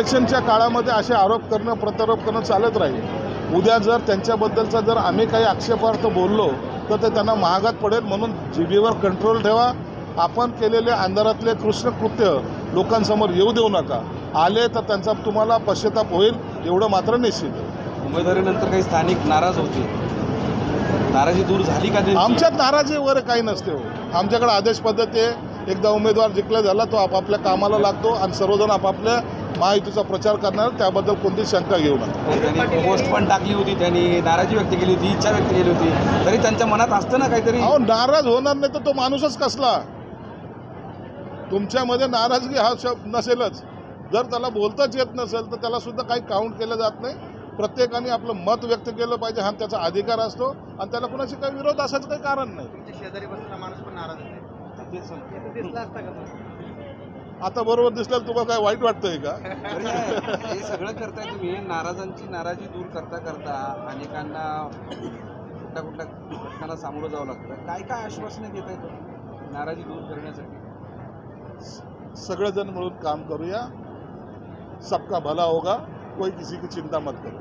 इलेक्शनच्या काळामध्ये असे आरोप करणं प्रत्यारोप करणं चालत राहील. उद्या जर त्यांच्याबद्दलचा जर आम्ही काही आक्षेपार्थ बोललो तर ते त्यांना महागात पडेल म्हणून जीबीवर कंट्रोल ठेवा. आपण केलेले अंधारातले कृष्ण कृत्य लोकांसमोर येऊ देऊ नका. आले तर त्यांचा तुम्हाला पश्चाताप होईल एवढं मात्र निश्चित. उमेदवारीनंतर काही स्थानिक नाराज होते. नाराजी दूर झाली का? आमच्यात नाराजी वगैरे काही नसते हो. आमच्याकडे आदेश पद्धती आहे. एकदा उमेदवार जिंकला झाला तो आपापल्या कामाला लागतो आणि सर्वजण आपापल्या महायुतीचा प्रचार करणार त्याबद्दल कोणतीच शंका घेऊ नका. त्यांनी पोस्ट पण टाकली होती त्यांनी नाराजी व्यक्त केली होती इच्छा व्यक्त केली होती. तरी त्यांच्या मनात असतं ना काहीतरी? अहो नाराज होणार नाही तर तो माणूसच कसला? तुमच्यामध्ये नाराजगी हा शब्द नसेलच. जर त्याला बोलताच येत नसेल तर त्याला सुद्धा काही काउंट केलं जात नाही. प्रत्येकाने आपलं मत व्यक्त केलं पाहिजे हा त्याचा अधिकार असतो. आणि त्याला कुणाशी काही विरोध असायचं काही कारण नाही. शेजारी बसलेला माणूस पण नाराज आता बरोबर दिसल्यावर तुम्हाला काय वाईट वाटतंय का? हे हे सगळं करताय तुम्ही. नाराजांची नाराजी दूर करता करता अनेकांना कुठल्या कुठल्या घटनांना सामोरं जावं लागतं. काय काय आश्वासनं देत आहे तुम्ही नाराजी दूर करण्यासाठी? सगळेजण मिळून काम करूया. सबका भला होगा कोई किसी की चिंता मत करो.